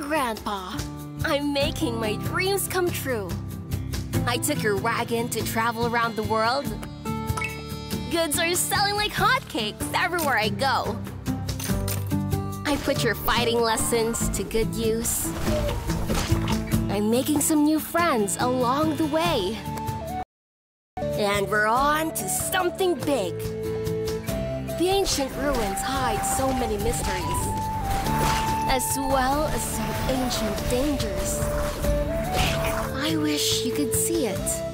Grandpa. I'm making my dreams come true. I took your wagon to travel around the world. Goods are selling like hotcakes everywhere I go. I put your fighting lessons to good use. I'm making some new friends along the way. And we're on to something big. The ancient ruins hide so many mysteries, as well as some ancient dangers. I wish you could see it.